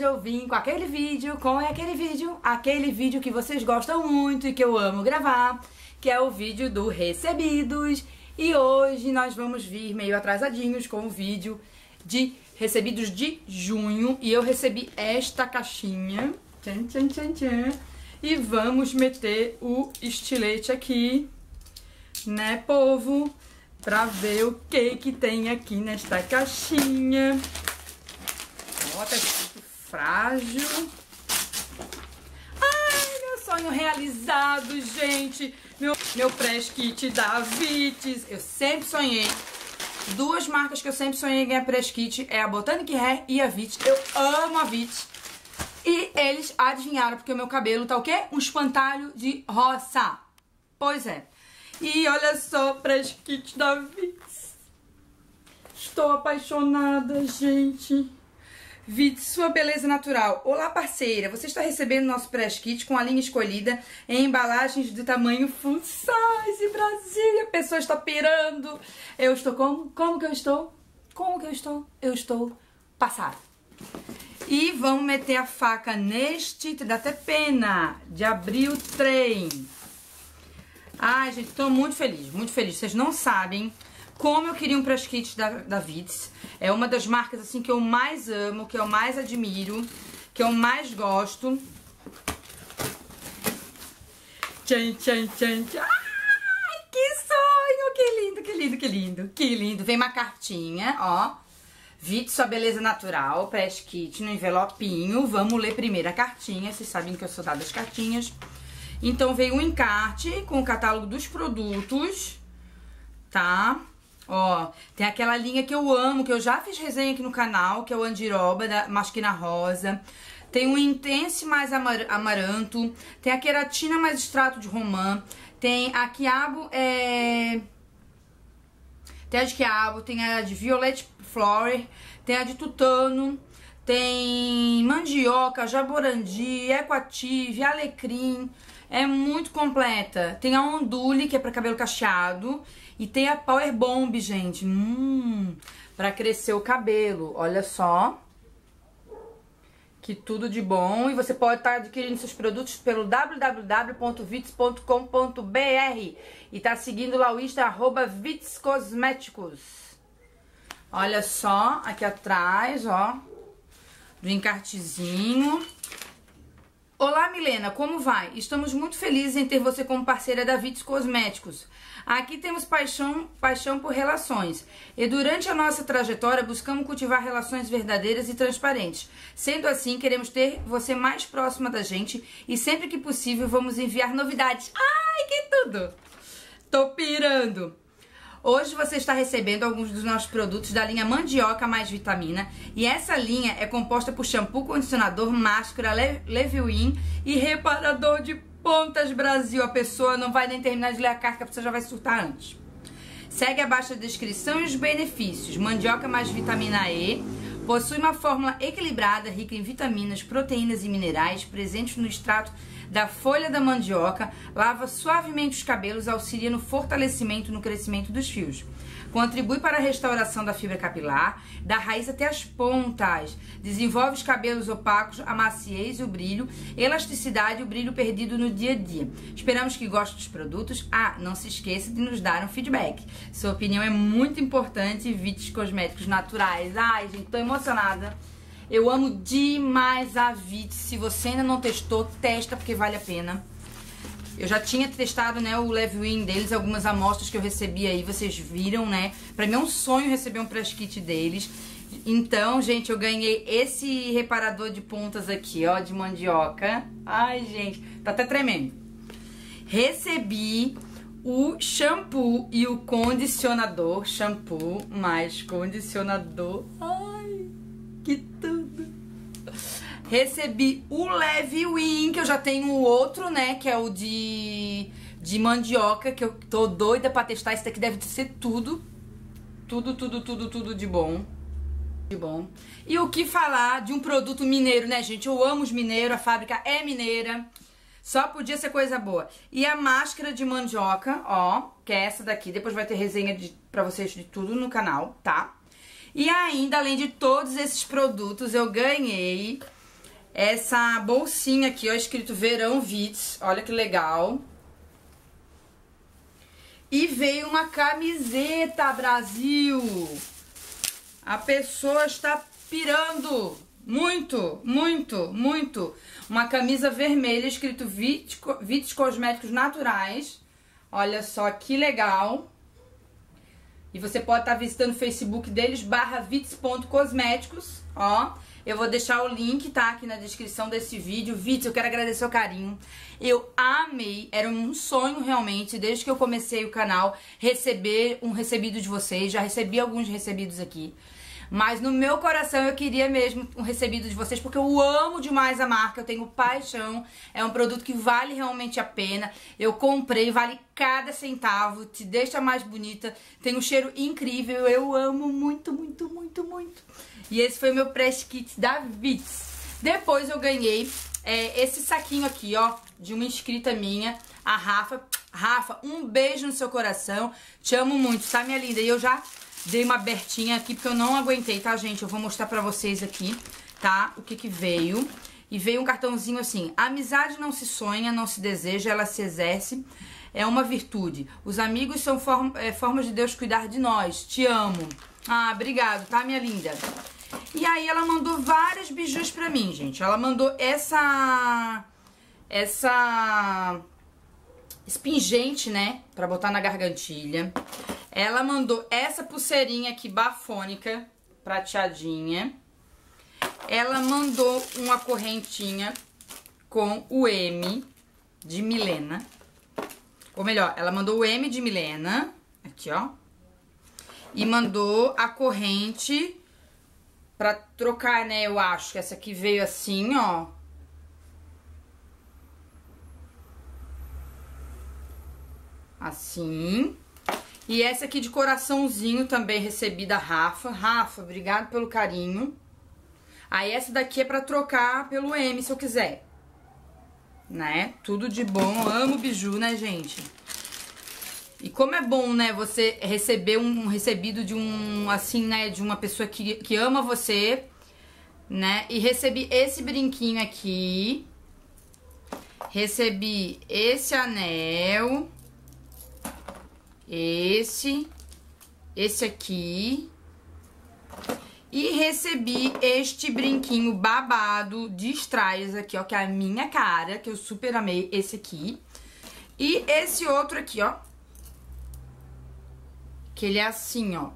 hoje eu vim com aquele vídeo, com aquele vídeo, aquele vídeo que vocês gostam muito e que eu amo gravar, que é o vídeo do recebidos. E hoje nós vamos vir meio atrasadinhos com o vídeo de recebidos de junho. E eu recebi esta caixinha, tchan, tchan, tchan, tchan, e vamos meter o estilete aqui, né povo? Pra ver o que que tem aqui nesta caixinha. Ó, escrito frágil. Ai, meu sonho realizado, gente. Meu, meu press kit da Vites. Eu sempre sonhei. Duas marcas que eu sempre sonhei em ganhar press kit é a Botanic Hair e a Vites. Eu amo a Vites. E eles adivinharam, porque o meu cabelo tá o quê? Um espantalho de roça. Pois é. E olha só, press kit da Vites. Estou apaixonada, gente. Vite sua beleza natural. Olá, parceira. Você está recebendo nosso press kit com a linha escolhida em embalagens de tamanho full size Brasil. E a pessoa está pirando. Eu estou como? Como que eu estou? Como que eu estou? Eu estou passada. E vamos meter a faca neste, dá até pena, de abrir o trem. Ai, gente, estou muito feliz, muito feliz. Vocês não sabem como eu queria um press kit da, da. É uma das marcas assim que eu mais amo, que eu mais admiro, que eu mais gosto. Tchan, tchan, tchan, tchan. Ai, que sonho! Que lindo, que lindo, que lindo. Que lindo. Vem uma cartinha, ó. Vitz, sua beleza natural, press kit no envelopinho. Vamos ler primeiro a cartinha. Vocês sabem que eu sou dada as cartinhas. Então, veio um encarte com o catálogo dos produtos, tá? Ó, tem aquela linha que eu amo, que eu já fiz resenha aqui no canal, que é o Andiroba, da Masquina Rosa. Tem o Intense mais amar Amaranto. Tem a Queratina mais Extrato de Romã. Tem a Quiabo, é... Tem a de Quiabo, tem a de Violet Flower, tem a de Tutano, tem mandioca, jaborandi, equative, alecrim. É muito completa. Tem a Ondule, que é para cabelo cacheado. E tem a Power Bomb, gente. Hum, pra crescer o cabelo. Olha só. Que tudo de bom. E você pode estar tá adquirindo seus produtos pelo www.vits.com.br e tá seguindo lá o Insta, arroba Vits Cosméticos. Olha só, aqui atrás, ó. Do encartezinho. Olá, Milena, como vai? Estamos muito felizes em ter você como parceira da Vites Cosméticos. Aqui temos paixão, paixão por relações. E durante a nossa trajetória buscamos cultivar relações verdadeiras e transparentes. Sendo assim, queremos ter você mais próxima da gente e sempre que possível vamos enviar novidades. Ai, que tudo! Tô pirando! Hoje você está recebendo alguns dos nossos produtos da linha Mandioca Mais Vitamina e essa linha é composta por shampoo, condicionador, máscara, Leave-In e reparador de pontas Brasil. A pessoa não vai nem terminar de ler a carta a pessoa já vai surtar antes. Segue abaixo a descrição e os benefícios. Mandioca mais vitamina E possui uma fórmula equilibrada, rica em vitaminas, proteínas e minerais presentes no extrato da folha da mandioca, lava suavemente os cabelos, auxilia no fortalecimento e no crescimento dos fios. Contribui para a restauração da fibra capilar, da raiz até as pontas. Desenvolve os cabelos opacos, a maciez e o brilho, elasticidade e o brilho perdido no dia a dia. Esperamos que goste dos produtos. Ah, não se esqueça de nos dar um feedback. Sua opinião é muito importante. Vites cosméticos naturais. Ai, gente, tô emocionada. Eu amo demais a Vit. Se você ainda não testou, testa porque vale a pena. Eu já tinha testado, né, o Leve deles, algumas amostras que eu recebi aí, vocês viram, né? Pra mim é um sonho receber um press kit deles. Então, gente, eu ganhei esse reparador de pontas aqui, ó, de mandioca. Ai, gente, tá até tremendo. Recebi o shampoo e o condicionador. Shampoo mais condicionador. Ai, que tudo! Recebi o Leve Win, que eu já tenho o outro, né? Que é o de, de mandioca, que eu tô doida pra testar. Esse daqui deve ser tudo. Tudo, tudo, tudo, tudo de bom. De bom. E o que falar de um produto mineiro, né, gente? Eu amo os mineiros, a fábrica é mineira. Só podia ser coisa boa. E a máscara de mandioca, ó, que é essa daqui. Depois vai ter resenha de, pra vocês de tudo no canal, tá? E ainda, além de todos esses produtos, eu ganhei essa bolsinha aqui, ó, escrito Verão Vits. Olha que legal. E veio uma camiseta, Brasil. A pessoa está pirando. Muito, muito, muito. Uma camisa vermelha escrito Vits Cosméticos Naturais. Olha só que legal. E você pode estar tá visitando o Facebook deles, barra vits.cosméticos, ó. Eu vou deixar o link, tá? Aqui na descrição desse vídeo. Vits, eu quero agradecer o carinho. Eu amei, era um sonho realmente, desde que eu comecei o canal, receber um recebido de vocês. Já recebi alguns recebidos aqui. Mas no meu coração eu queria mesmo um recebido de vocês, porque eu amo demais a marca, eu tenho paixão. É um produto que vale realmente a pena. Eu comprei, vale cada centavo, te deixa mais bonita, tem um cheiro incrível. Eu amo muito, muito, muito, muito. E esse foi o meu press kit da Vits. Depois eu ganhei é, esse saquinho aqui, ó, de uma inscrita minha, a Rafa. Rafa, um beijo no seu coração. Te amo muito, tá, minha linda? E eu já Dei uma abertinha aqui porque eu não aguentei, tá, gente? Eu vou mostrar pra vocês aqui, tá? O que que veio. E veio um cartãozinho assim, amizade não se sonha, não se deseja, ela se exerce. É uma virtude. Os amigos são form é, formas de Deus cuidar de nós. Te amo. Ah, obrigado, tá, minha linda? E aí ela mandou vários bijus pra mim, gente. Ela mandou essa... Essa... Espingente, né? Pra botar na gargantilha. Ela mandou essa pulseirinha aqui bafônica, prateadinha. Ela mandou uma correntinha com o M de Milena. Ou melhor, ela mandou o M de Milena, aqui ó. E mandou a corrente pra trocar, né, eu acho que essa aqui veio assim, ó. Assim. E essa aqui de coraçãozinho também recebi da Rafa. Rafa, obrigado pelo carinho. Aí essa daqui é pra trocar pelo M, se eu quiser. Né? Tudo de bom. amo biju, né, gente? E como é bom, né, você receber um recebido de um, assim, né, de uma pessoa que, que ama você, né? E recebi esse brinquinho aqui. Recebi esse anel esse, esse aqui. E recebi este brinquinho babado de strass aqui, ó, que é a minha cara, que eu super amei esse aqui. E esse outro aqui, ó, que ele é assim, ó.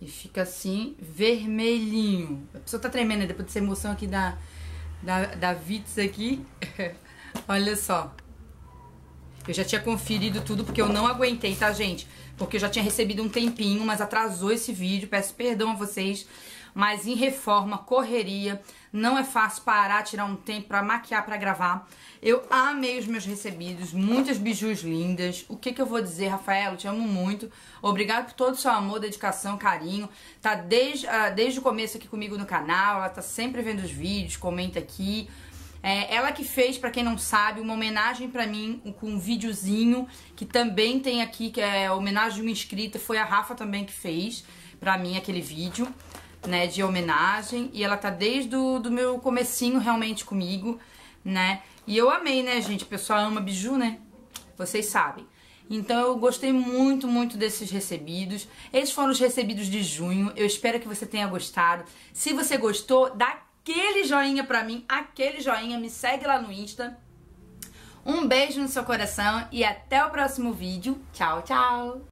E fica assim, vermelhinho. A pessoa tá tremendo depois dessa emoção aqui da, da, da Vitz aqui. Olha só. Eu já tinha conferido tudo porque eu não aguentei, tá, gente? Porque eu já tinha recebido um tempinho, mas atrasou esse vídeo. Peço perdão a vocês. Mas em reforma, correria, não é fácil parar, tirar um tempo pra maquiar, pra gravar. Eu amei os meus recebidos, muitas bijus lindas. O que que eu vou dizer, Rafael? Eu te amo muito. Obrigado por todo o seu amor, dedicação, carinho. Tá desde, uh, desde o começo aqui comigo no canal, ela tá sempre vendo os vídeos, comenta aqui. É, ela que fez, para quem não sabe, uma homenagem para mim com um videozinho que também tem aqui, que é homenagem de uma inscrita. Foi a Rafa também que fez para mim aquele vídeo, né, de homenagem. E ela tá desde o do meu comecinho realmente comigo, né. E eu amei, né, gente? O pessoal ama biju, né? Vocês sabem. Então eu gostei muito, muito desses recebidos. Esses foram os recebidos de junho. Eu espero que você tenha gostado. Se você gostou, dá aquele joinha pra mim, aquele joinha, me segue lá no Insta. Um beijo no seu coração e até o próximo vídeo. Tchau, tchau!